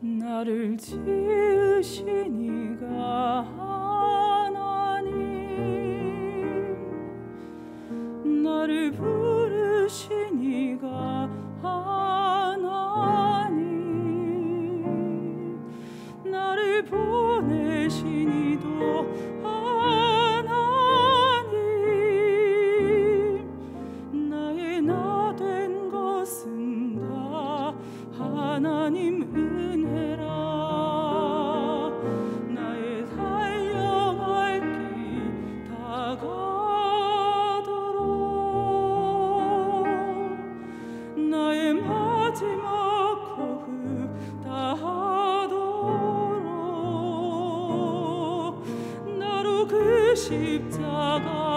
나를 지으신 이가 하나님 나를 부 보내신 이도 십자가